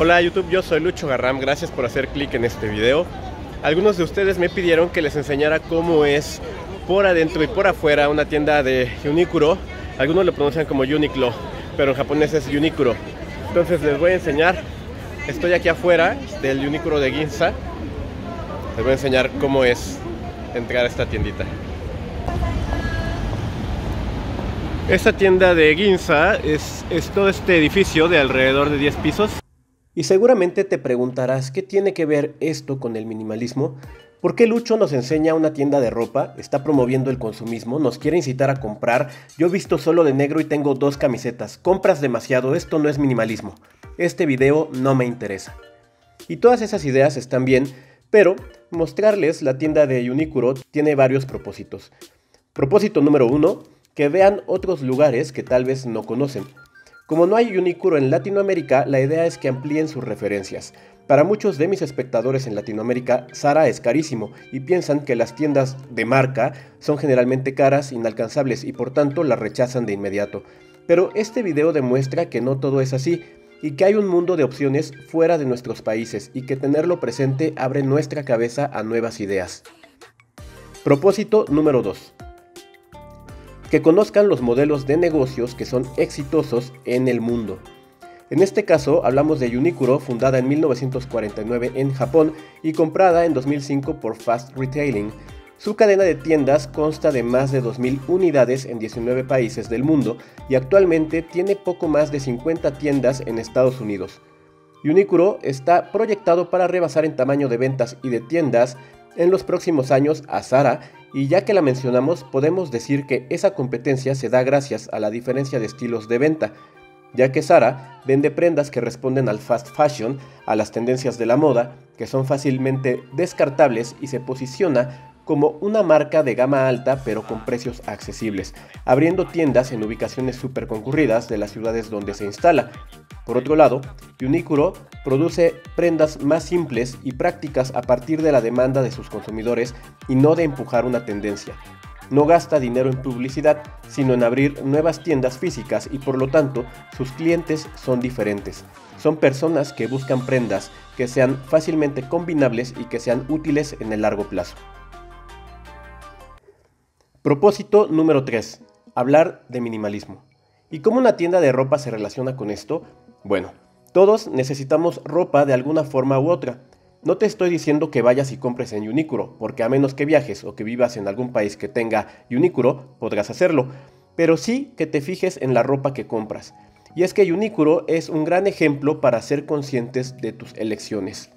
Hola YouTube, yo soy Lucho Garram, gracias por hacer clic en este video. Algunos de ustedes me pidieron que les enseñara cómo es por adentro y por afuera una tienda de Unikuro. Algunos lo pronuncian como Uniqlo, pero en japonés es Unikuro. Entonces les voy a enseñar, estoy aquí afuera del Unikuro de Ginza. Les voy a enseñar cómo es entrar a esta tiendita. Esta tienda de Ginza es, es todo este edificio de alrededor de 10 pisos. Y seguramente te preguntarás qué tiene que ver esto con el minimalismo. ¿Por qué Lucho nos enseña una tienda de ropa? ¿Está promoviendo el consumismo? ¿Nos quiere incitar a comprar? Yo he visto solo de negro y tengo dos camisetas. Compras demasiado, esto no es minimalismo. Este video no me interesa. Y todas esas ideas están bien, pero mostrarles la tienda de Unikuro tiene varios propósitos. Propósito número uno, que vean otros lugares que tal vez no conocen. Como no hay Unicuro en Latinoamérica, la idea es que amplíen sus referencias. Para muchos de mis espectadores en Latinoamérica, Sara es carísimo y piensan que las tiendas de marca son generalmente caras, inalcanzables y por tanto las rechazan de inmediato. Pero este video demuestra que no todo es así y que hay un mundo de opciones fuera de nuestros países y que tenerlo presente abre nuestra cabeza a nuevas ideas. Propósito número 2 que conozcan los modelos de negocios que son exitosos en el mundo. En este caso hablamos de Unikuro, fundada en 1949 en Japón y comprada en 2005 por Fast Retailing. Su cadena de tiendas consta de más de 2.000 unidades en 19 países del mundo y actualmente tiene poco más de 50 tiendas en Estados Unidos. Unikuro está proyectado para rebasar en tamaño de ventas y de tiendas en los próximos años a Zara y ya que la mencionamos, podemos decir que esa competencia se da gracias a la diferencia de estilos de venta, ya que Sara vende prendas que responden al fast fashion, a las tendencias de la moda, que son fácilmente descartables y se posiciona como una marca de gama alta pero con precios accesibles, abriendo tiendas en ubicaciones súper concurridas de las ciudades donde se instala, por otro lado, Unicuro produce prendas más simples y prácticas a partir de la demanda de sus consumidores y no de empujar una tendencia. No gasta dinero en publicidad, sino en abrir nuevas tiendas físicas y por lo tanto sus clientes son diferentes. Son personas que buscan prendas que sean fácilmente combinables y que sean útiles en el largo plazo. Propósito número 3. Hablar de minimalismo. ¿Y cómo una tienda de ropa se relaciona con esto? Bueno, todos necesitamos ropa de alguna forma u otra. No te estoy diciendo que vayas y compres en Unicuro, porque a menos que viajes o que vivas en algún país que tenga Unicuro, podrás hacerlo, pero sí que te fijes en la ropa que compras. Y es que Unicuro es un gran ejemplo para ser conscientes de tus elecciones.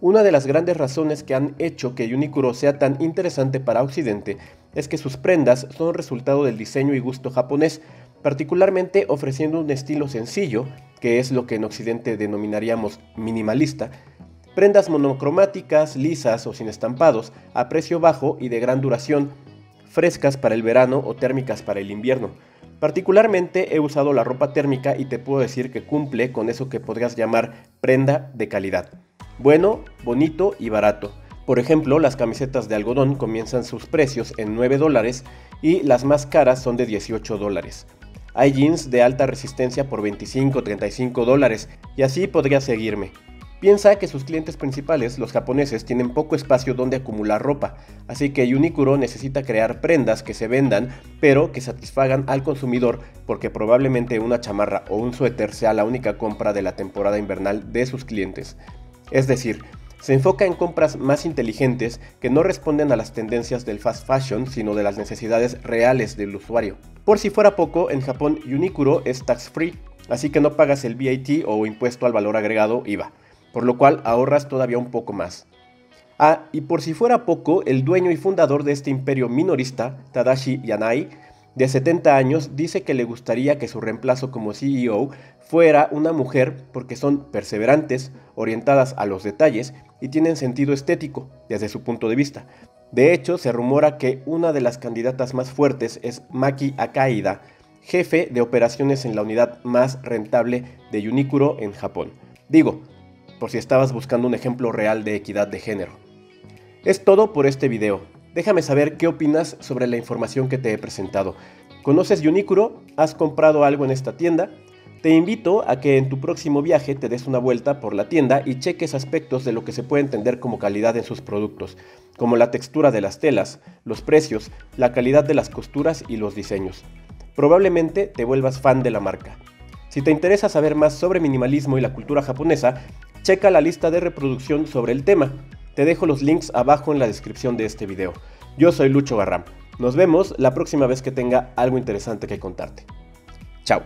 Una de las grandes razones que han hecho que Unicuro sea tan interesante para Occidente es que sus prendas son resultado del diseño y gusto japonés, particularmente ofreciendo un estilo sencillo, que es lo que en Occidente denominaríamos minimalista, prendas monocromáticas, lisas o sin estampados, a precio bajo y de gran duración, frescas para el verano o térmicas para el invierno. Particularmente he usado la ropa térmica y te puedo decir que cumple con eso que podrías llamar prenda de calidad. Bueno, bonito y barato. Por ejemplo, las camisetas de algodón comienzan sus precios en 9 dólares y las más caras son de 18 dólares. Hay jeans de alta resistencia por 25 35 dólares y así podría seguirme. Piensa que sus clientes principales, los japoneses, tienen poco espacio donde acumular ropa, así que Unikuro necesita crear prendas que se vendan, pero que satisfagan al consumidor, porque probablemente una chamarra o un suéter sea la única compra de la temporada invernal de sus clientes. Es decir, se enfoca en compras más inteligentes que no responden a las tendencias del fast fashion, sino de las necesidades reales del usuario. Por si fuera poco, en Japón Unikuro es tax free, así que no pagas el VAT o impuesto al valor agregado IVA, por lo cual ahorras todavía un poco más. Ah, y por si fuera poco, el dueño y fundador de este imperio minorista, Tadashi Yanai, de 70 años, dice que le gustaría que su reemplazo como CEO fuera una mujer porque son perseverantes, orientadas a los detalles y tienen sentido estético desde su punto de vista. De hecho, se rumora que una de las candidatas más fuertes es Maki Akaida, jefe de operaciones en la unidad más rentable de Unikuro en Japón. Digo, por si estabas buscando un ejemplo real de equidad de género. Es todo por este video. Déjame saber qué opinas sobre la información que te he presentado. ¿Conoces Unikuro? ¿Has comprado algo en esta tienda? Te invito a que en tu próximo viaje te des una vuelta por la tienda y cheques aspectos de lo que se puede entender como calidad en sus productos, como la textura de las telas, los precios, la calidad de las costuras y los diseños. Probablemente te vuelvas fan de la marca. Si te interesa saber más sobre minimalismo y la cultura japonesa, checa la lista de reproducción sobre el tema. Te dejo los links abajo en la descripción de este video. Yo soy Lucho Garram. Nos vemos la próxima vez que tenga algo interesante que contarte. Chao.